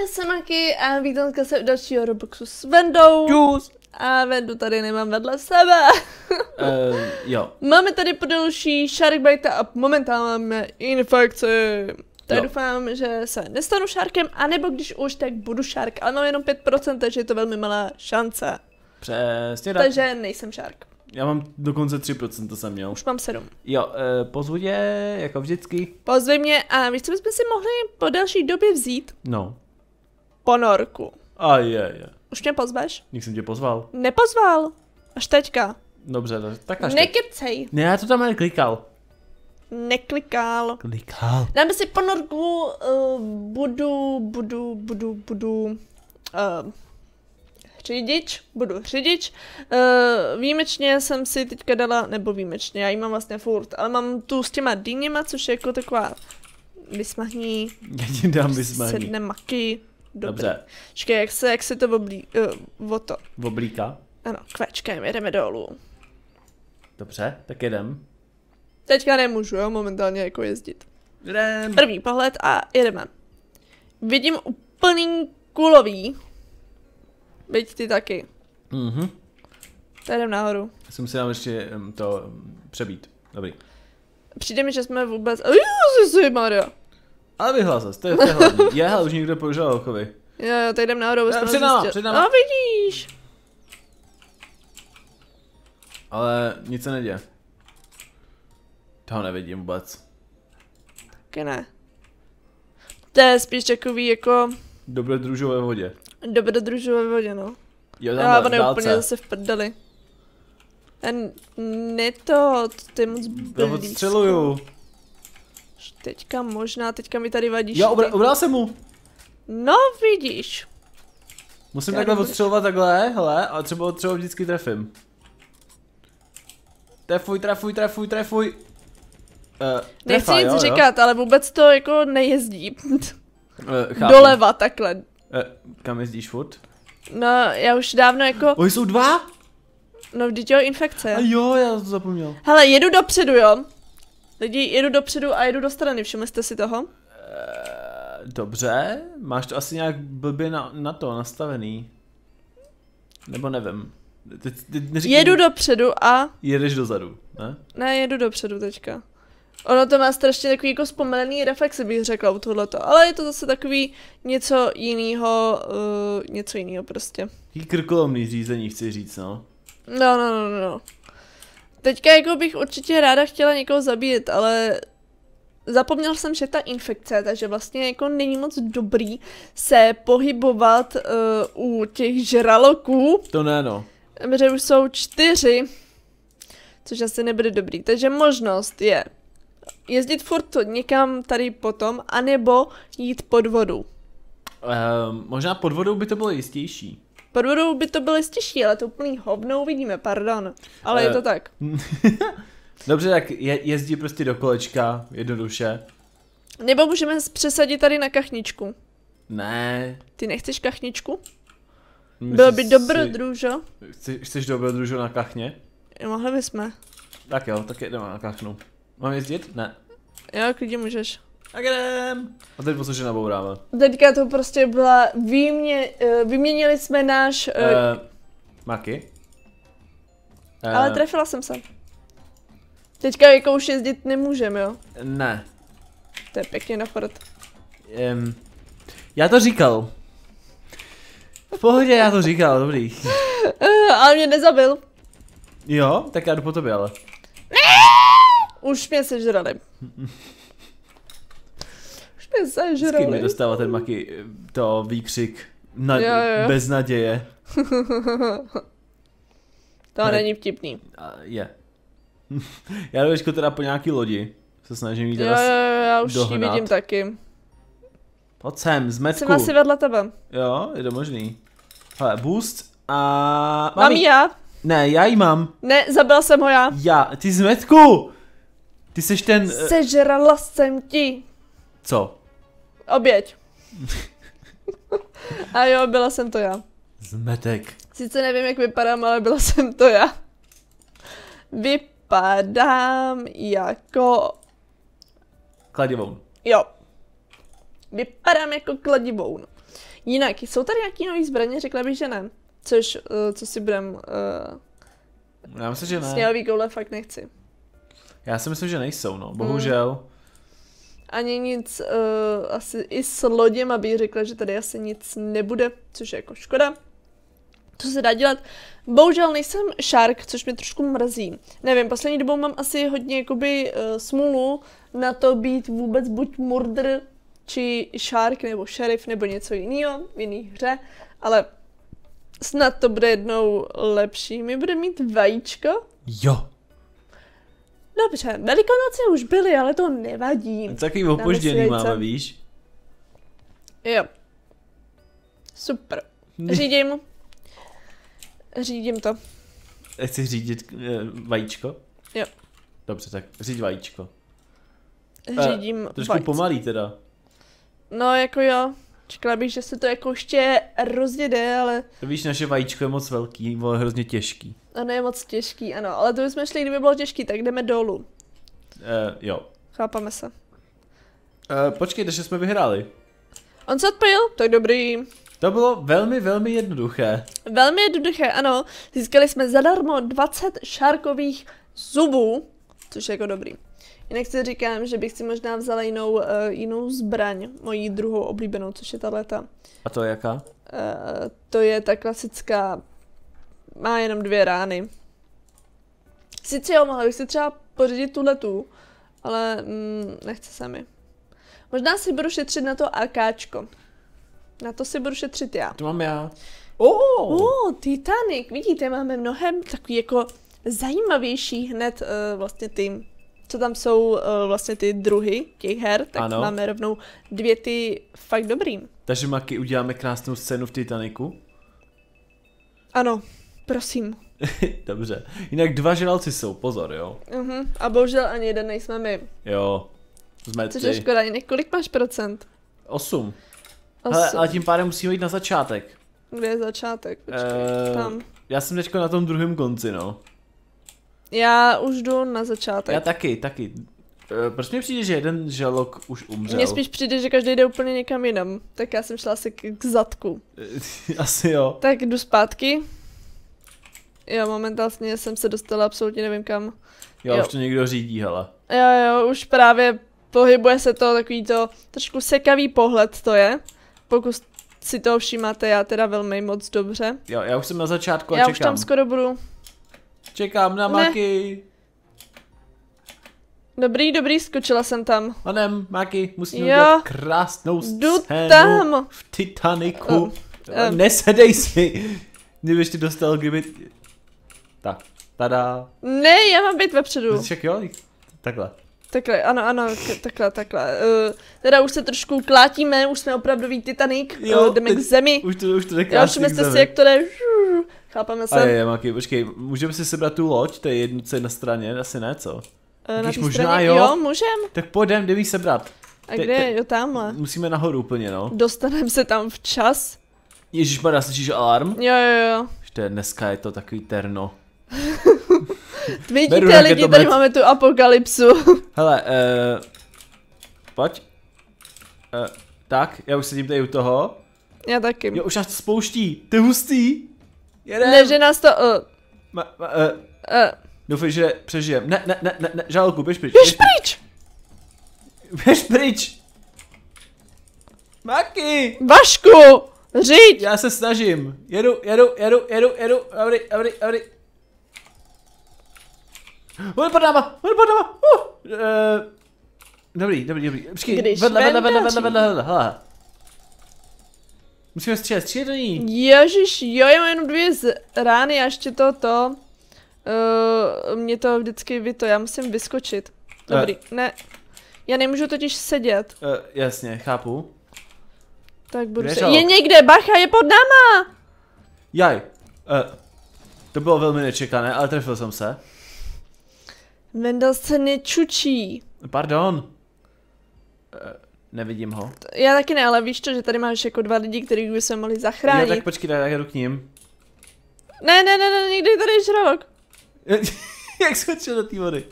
Ahoj, jsem Maki a vítám se u dalšího Roboxu s Vendou. Čus! A Vendu tady nemám vedle sebe. Uh, jo. máme tady po další Sharkbite a momentálně máme infekci. Tak Jo. doufám, že se nestanu šárkem, anebo když už, tak budu šárk. Ale mám jenom 5%, takže je to velmi malá šance. Přesně tak. Takže nejsem šárk. Já mám dokonce 3% to jsem měl. Už mám 7. Jo, uh, pozvu tě, jako vždycky. Pozvi mě a víš, co bychom si mohli po další době vzít? No. Ponorku. A je, je. Už mě pozveš? Nikdy jsem tě pozval. Nepozval. Až teďka. Dobře, tak- tak až teď. Nekecej. Ne, já to tam jen klikal. Neklikal. Klikal. Dáme si ponorku, uh, budu, budu, budu, budu, uh, řidič, budu řidič. Uh, výjimečně jsem si teďka dala, nebo výjimečně, já ji mám vlastně furt, ale mám tu s těma dýněma, což je jako taková vysmahní, Já ti dám vysmání. sedne maky. Dobře. Čekaj, jak se, jak se to oblí, uh, o to. Oblíka. Ano, kvečkem, jedeme dolů. Dobře, tak jedem. Teďka nemůžu, jo, momentálně jako jezdit. Jdem. První pohled a jedeme. Vidím úplný kulový. Byť ty taky. Mhm. Tak jdem nahoru. Já jsem si dám ještě to přebít. Dobrý. Přijde mi, že jsme vůbec... Ježiši Maria. Ale vyhlas zas, to je, to je hlavní. Je, hele, už někdo požal okovi. Jo, jo, tak jdem nahoru. aby jsme před náma, před náma. No vidíš. Ale nic se neděje. Toho nevidím vůbec. Taky ne. To je spíš takový jako Dobrodružů ve vodě. dobrodružů ve vodě, no. Jo, Já tam on v je úplně zase v prdeli. Ne to, je moc Já blízko. odstřeluju. Teďka možná, teďka mi tady vadíš Jo, ty. ubra- ubral jsem mu. No vidíš. Musím Já takhle dobrý. odstřelovat takhle, hele, a třeba odstřelovat vždycky trefím. Trefuj, trefuj, trefuj, trefuj. Uh, Nechci nic říkat, ale vůbec to jako nejezdí. Uh, chápu. Doleva takhle. Uh, kam jezdíš furt? No, já už dávno jako, Oj, jsou dva? no vždyť jo, infekce. A jo, já to zapomněl. Hele, jedu dopředu, jo. Lidi, jedu dopředu a jedu do strany, všimli jste si toho? Uh, dobře, máš to asi nějak blbě na, na to nastavený. Nebo nevím. Teď, teď neříkej, Jedu dopředu a... Jedeš dozadu, ne? Ne, jedu dopředu teďka. Ono to má strašně takový jako zpomalený reflexy, bych řekla u tohleto. Ale je to zase takový něco jiného, uh, něco jiného prostě. Jaký krkolomný řízení chci říct, no. No, no, no, no, no. Teďka jako bych určitě ráda chtěla někoho zabít, ale zapomněl jsem, že ta infekce, takže vlastně jako není moc dobrý se pohybovat uh, u těch žraloků, To ne, no. protože už jsou čtyři, což asi nebude dobrý. Takže možnost je jezdit furt někam tady potom, anebo jít pod vodu. Um, možná pod vodou by to bylo jistější. Pod vodou by to bylo jistější, ale to úplný hovno uvidíme, pardon. Ale je Eh. to tak. Dobře, tak je, jezdí prostě do kolečka, jednoduše. Nebo můžeme přesadit tady na kachničku. Ne. Ty nechceš kachničku? Myslíš Bylo by dobrodružo. Chceš, chceš dobrodružu na kachně? Mohli bychom. Tak jo, tak jdeme na kachnu. Mám jezdit? Ne. Jo, klidně můžeš. Tak jdem. A teď poslušně nabouráme. Teďka to prostě byla výmě, eh, vyměnili jsme náš, uh, Uh, Maky? Uh, ale trefila jsem se. Teďka jako už jezdit nemůžeme, jo? Ne. To je pěkně na prd. Um, já to říkal. V pohodě, já to říkal, dobrý. Uh, ale mě nezabil. Jo, tak já jdu po tobě, ale. Už mě sežrali. Mě Vždycky mi sežrali. dostává ten Maky eh, to výkřik na, Jo, jo. bez naděje. To Ne. není vtipný. A je. já jdu teda po nějaký lodi. Se snažím jít Jo, teda... jo, s- jo, já už ji vidím taky. Pojď sem, z metku. Jsem asi vedle tebe. Jo, je to možný. Hele, boost a... Mám ji já? Ne, já ji mám. Ne, zabila jsem ho já. Já, ty z metku! Ty seš ten... eh, Sežrala jsem ti. Co? Oběť. A jo, byla jsem to já. Zmetek. Sice nevím, jak vypadám, ale byla jsem to já. Vypadám jako... Kladivoun. Jo. Vypadám jako kladivoun. Jinak, jsou tady nějaký nový zbraně? Řekla bych, že ne. Což, uh, co si budem, uh, Já myslím, že ne. sněhový koule fakt nechci. Já si myslím, že nejsou, no. Bohužel. Ani nic, uh, asi i s loděma bych řekla, že tady asi nic nebude, což je jako škoda. Co se dá dělat? Bohužel nejsem Shark, což mě trošku mrzí. Nevím, poslední dobou mám asi hodně jakoby uh, smůlu na to být vůbec buď murder, či Shark, nebo Sheriff, nebo něco jiného v jiné hře, ale snad to bude jednou lepší. My budeme mít vajíčko. Jo. Dobře, velikonoce už byly, ale to nevadí. Takový opožděný máme, víš? Jo. Super. Řídím. Řídím to. Chci řídit uh, vajíčko? Jo. Dobře, tak říď vajíčko. Eh, Řídím Trošku vajce. pomalý teda. No, jako jo. Čekala bych, že se to jako ještě rozjede, ale Víš, naše vajíčko je moc velký, vole, hrozně těžký. ono je moc těžký, ano. Ale to bychom šli, kdyby bylo těžký, tak jdeme dolů. Uh, jo. Chápeme se. Uh, počkej, že jsme vyhráli. On se odpojil? Tak dobrý. To bylo velmi, velmi jednoduché. Velmi jednoduché, ano. Získali jsme zadarmo 20 šárkových zubů, což je jako dobrý. Jinak si říkám, že bych si možná vzala jinou, uh, jinou zbraň, moji druhou oblíbenou, což je tahleta. A to je jaká? Uh, to je ta klasická, má jenom dvě rány. Sice jo, mohla bych si třeba pořídit tuhle tu, ale mm, nechce se mi. Možná si budu šetřit na to AKčko. Na to si budu šetřit já. To mám já. Oh! Oh, Titanic, vidíte, máme mnohem takový jako zajímavější hned uh, vlastně ty, co tam jsou uh, vlastně ty druhy těch her, tak Ano. máme rovnou dvě ty fakt dobrý. Takže Maky, uděláme krásnou scénu v Titaniku. Ano, prosím. Dobře. Jinak dva žralci jsou, pozor, jo. Uh-huh. A bohužel ani jeden nejsme my. Jo. Jsme Což je ty. škoda, jinak kolik máš procent? Osm. Osm. Hele, ale tím pádem musíme jít na začátek. Kde je začátek? Počkej, Eh, tam. Já jsem teďko na tom druhém konci, no. Já už jdu na začátek. Já taky, taky. Eh, Proč mi přijde, že jeden žalok už umřel? Mně spíš přijde, že každý jde úplně někam jinam. Tak já jsem šla asi k, k zadku. Asi jo. Tak jdu zpátky. Jo, momentálně jsem se dostala absolutně nevím kam. Jo, Jo. už to někdo řídí, hele. Jo, jo, už právě pohybuje se to takový to trošku sekavý pohled to je. Pokud si toho všímáte, já teda velmi moc dobře. Jo, já už jsem na začátku a já čekám. už tam skoro budu. Čekám na Ne. Maky. Dobrý, dobrý, skočila jsem tam. Panem, Maky, musíme Jo. udělat krásnou Jdu scénu tam. v Titaniku. Ale um. Nesedej si. Kdybyš ti dostal, kdyby... Tak, tada. Ne, já mám být vepředu. Však jo, takhle. Takhle, ano, ano, takhle, takhle. Uh, teda už se trošku klátíme, už jsme opravdový Titanic, Jo, uh, jdeme teď- k zemi. Už to, už to Já už jste si, jak to jde. Chápeme se. A je, Maky, počkej, můžeme si sebrat tu loď, to je jednu, co je na straně, asi ne, co? Eh, na Když možná straně, jo. jo, můžem. Tak jdeme jí sebrat. A Te- kde te- je? Jo, tamhle. Musíme nahoru úplně, no. Dostaneme se tam včas. Ježíš, slyšíš alarm? Jo, jo, jo. Je, dneska je to takový terno. Vidíte Beru lidi, tady máme tu apokalypsu. Hele, uh, pojď. Uh, tak, já už sedím tady u toho. Já taky. Jo, už nás to spouští. Ty hustý. Jedem. Ne, že nás to... Uh, Ma, ma, uh, uh, doufej, že přežijem. Ne, ne, ne, ne, ne, žálku, běž pryč. běž pryč! Běž pryč. Maky! Vašku! Řiď! Já se snažím. Jedu, jedu, jedu, jedu, jedu. Dobrý, dobrý, dobrý. On pod náma, on pod náma. Uh, dobrý, dobrý, dobrý. Počkej, vedle, vedle, vedle, vedle, vedle, vedle. Musíme střílet, střílet do ní. Ježiš, jo, já mám jenom dvě z rány a ještě to, to. Uh, mě to vždycky vy to, já musím vyskočit. Dobrý, ne. Já nemůžu totiž sedět, Uh, jasně, chápu. tak budu Kde se... Je někde, bacha, je pod náma! Jaj. Uh, to bylo velmi nečekané, ale trefil jsem se. Vendal se nečučí. Pardon. Uh, nevidím ho. Já taky ne, ale víš to, že tady máš jako dva lidi, který by se mohli Jo, zachránit. tak počkej, tak já jdu k ním. Ne, ne, ne, ne, někdy tady je žralok. Jak skočil do té vody.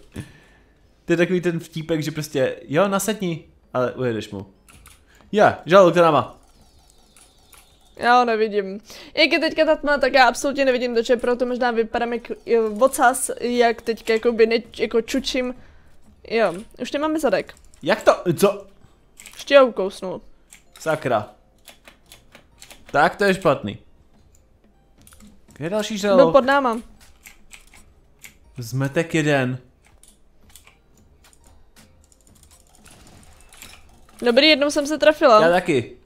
To je takový ten vtípek, že prostě, jo, nasedni, ale ujedeš mu. Je, žaluk za náma. Já ho nevidím. Jak je teďka ta tma, tak já absolutně nevidím, takže proto možná vypadám jak jo, vocas, jak teďka jako by ne, jako čučím. Jo, už nemáme zadek. Jak to? Co? Ještě ho ukousnul. Sakra. Tak to je špatný. Kde je další Byl žralok? pod náma. Zmetek jeden. Dobrý, jednou jsem se trafila. Já taky.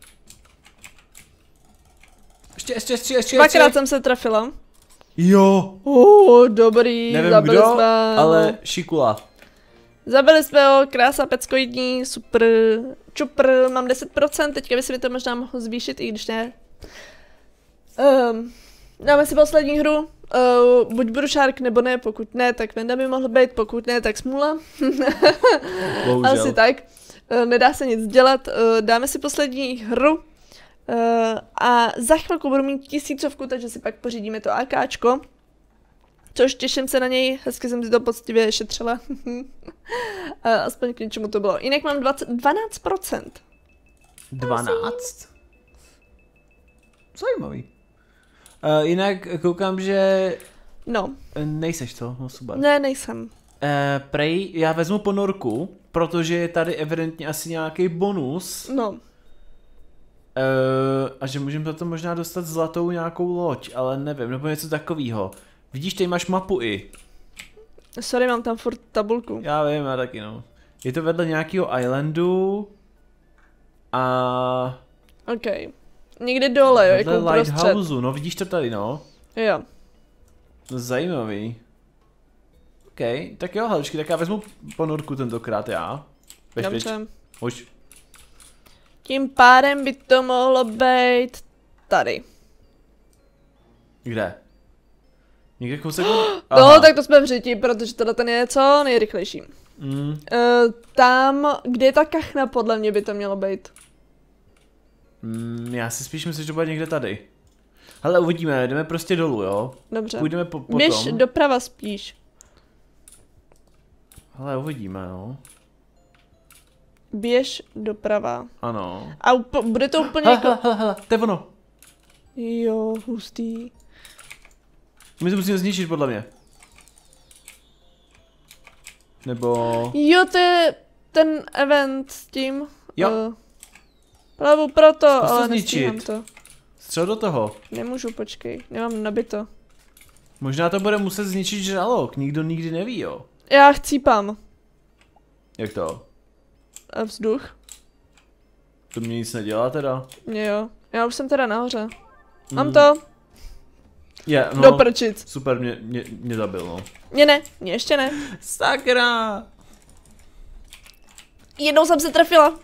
Ještě, ještě, ještě, ještě, Dvakrát ještě. jsem se trafila. Jo. Uh, dobrý, Nevím zabili kdo, jsme ale šikula. Zabili jsme ho, krása peckoidní, super, čupr, mám 10%, teďka by si mi to možná mohl zvýšit, i když ne. Um, dáme si poslední hru, uh, buď budu Shark nebo ne, pokud ne, tak Venda by mohl být, pokud ne, tak Smula. Bohužel. Asi tak. Uh, nedá se nic dělat, uh, dáme si poslední hru. Uh, a za chvilku budu mít tisícovku, takže si pak pořídíme to AKčko. Což těším se na něj, hezky jsem si to poctivě šetřila. A Aspoň k něčemu to bylo. Jinak mám 20, 12%. 12. Zajímavý. Uh, jinak koukám, že No, nejseš to, no super. ne, nejsem. Uh, prej, já vezmu ponorku, protože je tady evidentně asi nějaký bonus. No, Uh, a že můžeme za to možná dostat zlatou nějakou loď, ale nevím, nebo něco takového. Vidíš, tady máš mapu i. sorry, mám tam furt tabulku. Já vím, já taky no. Je to vedle nějakého islandu a OK. Někde dole, jo, jako lighthouseu, no vidíš to tady, no. Jo. Zajímavý. OK, tak jo, haličky, tak já vezmu ponorku tentokrát já. Běž. Dobře. Už. Tím pádem by to mohlo být tady. Kde? Někde kousek. No, tak to jsme v řiti, protože tohle ten je co nejrychlejší. Mm, Uh, tam, kde je ta kachna, podle mě by to mělo být. mm, já si spíš myslím, že to bude někde tady. Hele, uvidíme, jdeme prostě dolů, jo? Dobře. Půjdeme po, potom. Běž doprava spíš. Hele, uvidíme, no. Běž doprava. Ano. A bude to úplně jako... hele, hele, hele, to je ono. Jo, hustý. My to musíme zničit, podle mě. Nebo... Jo, to je ten event s tím. Jo. Uh, Pravu proto, Zkus to ale zničit. to. Střel do toho. Nemůžu, počkej, nemám nabito. Možná to bude muset zničit žralok, nikdo nikdy neví, jo. Já chcípám. Jak to? A vzduch? To mě nic nedělá teda. Mě jo. Já už jsem teda nahoře. Mám Mm. to. Je, No. no. Do prčic. Super, mě, mě, mě zabil, no. Mě ne, mě ještě ne. Sakra! Jednou jsem se trefila.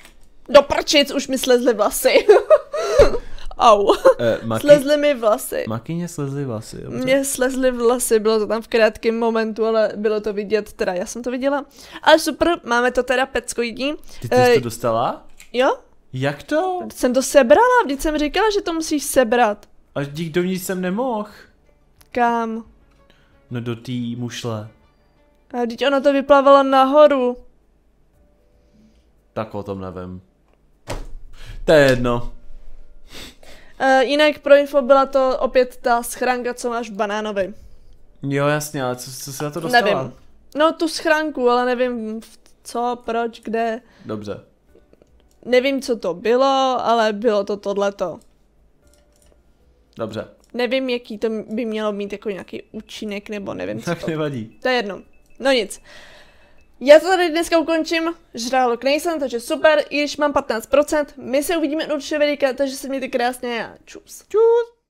Do prčic už mi slezly vlasy. Au. Eh, Maki, Slezly mi vlasy. Makyně slezly vlasy, dobře. Mně slezly vlasy, bylo to tam v krátkém momentu, ale bylo to vidět, teda já jsem to viděla. Ale super, máme to teda peckoidní. Ty, ty jsi eh, to dostala? Jo, Jak to? jsem to sebrala, vždyť jsem říkala, že to musíš sebrat. Až dík dovnitř jsem nemohl. Kam? No do té mušle. A vždyť ono to vyplavalo nahoru. Tak o tom nevím. To je jedno. Uh, jinak pro info byla to opět ta schránka, co máš v banánovi. Jo, jasně, ale co, co jsi na to dostala? Nevím. No tu schránku, ale nevím co, proč, kde. Dobře. Nevím, co to bylo, ale bylo to tohleto. Dobře. Nevím, jaký to by mělo mít jako nějaký účinek, nebo nevím, co Tak to. nevadí. To je jedno. No nic. Já to tady dneska ukončím, žrálok nejsem, takže super, i když mám 15%, my se uvidíme určitě vidíka, takže se mějte krásně a čus. Čus.